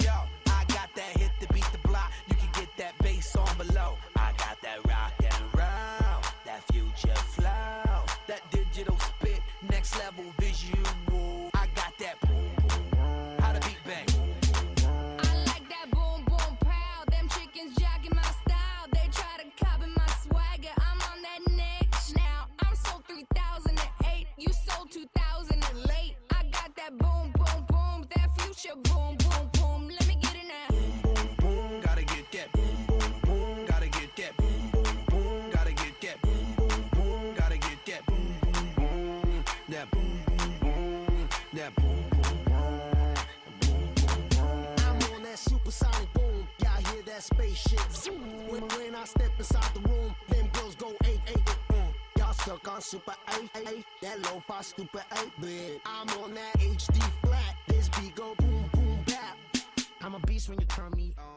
Yo, I got that hit to beat the block. You can get that bass on below. I got that rock and roll, that future flow, that digital spit, next level visual. That boom, boom, boom. That boom, boom, boom. boom, boom. I'm on that supersonic boom. Y'all hear that spaceship zoom. When, when I step inside the room, them girls go eight, eight, eight. Y'all stuck on super eight, eight. That low fi stupid eight bit. I'm on that HD flat. This beat go boom, boom, bap. I'm a beast when you turn me on.